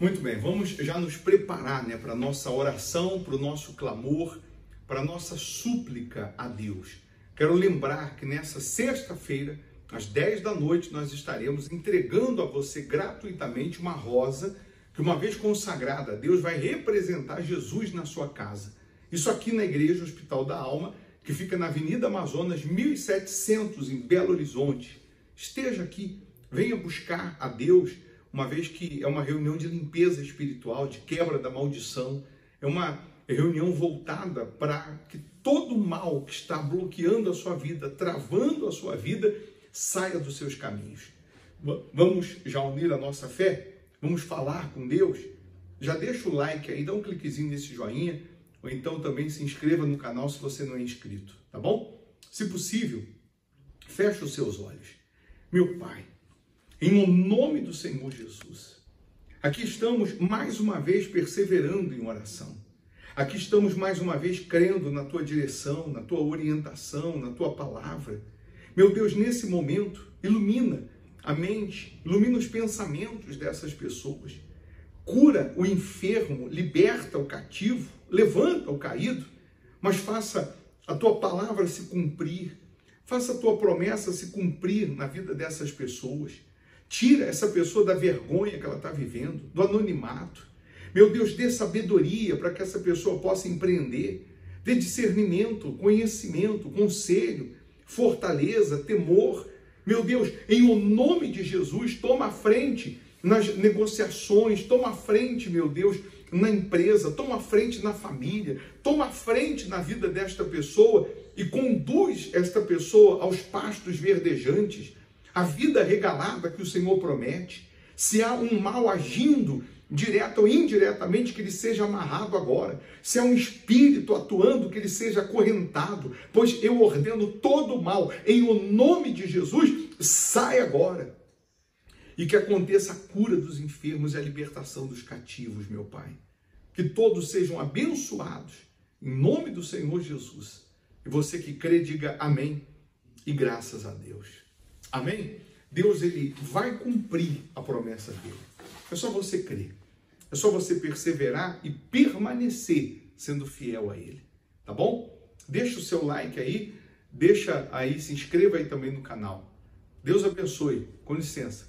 Muito bem, vamos já nos preparar né, para a nossa oração, para o nosso clamor, para a nossa súplica a Deus. Quero lembrar que nessa sexta-feira, às 10 da noite, nós estaremos entregando a você gratuitamente uma rosa que, uma vez consagrada a Deus, vai representar Jesus na sua casa. Isso aqui na Igreja Hospital da Alma, que fica na Avenida Amazonas 1700, em Belo Horizonte. Esteja aqui, venha buscar a Deus uma vez que é uma reunião de limpeza espiritual, de quebra da maldição, é uma reunião voltada para que todo mal que está bloqueando a sua vida, travando a sua vida, saia dos seus caminhos. Vamos já unir a nossa fé? Vamos falar com Deus? Já deixa o like aí, dá um cliquezinho nesse joinha, ou então também se inscreva no canal se você não é inscrito, tá bom? Se possível, feche os seus olhos. Meu Pai, em nome do Senhor Jesus. Aqui estamos mais uma vez perseverando em oração. Aqui estamos mais uma vez crendo na tua direção, na tua orientação, na tua palavra. Meu Deus, nesse momento, ilumina a mente, ilumina os pensamentos dessas pessoas. Cura o enfermo, liberta o cativo, levanta o caído, mas faça a tua palavra se cumprir, faça a tua promessa se cumprir na vida dessas pessoas. Tira essa pessoa da vergonha que ela está vivendo, do anonimato. Meu Deus, dê sabedoria para que essa pessoa possa empreender. Dê discernimento, conhecimento, conselho, fortaleza, temor. Meu Deus, em o nome de Jesus, toma a frente nas negociações, toma a frente, meu Deus, na empresa, toma a frente na família, toma a frente na vida desta pessoa e conduz esta pessoa aos pastos verdejantes a vida regalada que o Senhor promete, se há um mal agindo, direto ou indiretamente, que ele seja amarrado agora. Se há um espírito atuando, que ele seja acorrentado, pois eu ordeno todo o mal, em o nome de Jesus, sai agora. E que aconteça a cura dos enfermos e a libertação dos cativos, meu Pai. Que todos sejam abençoados, em nome do Senhor Jesus. E você que crê, diga amém e graças a Deus. Amém? Deus ele vai cumprir a promessa dele. É só você crer. É só você perseverar e permanecer sendo fiel a ele. Tá bom? Deixa o seu like aí, deixa aí, se inscreva aí também no canal. Deus abençoe. Com licença.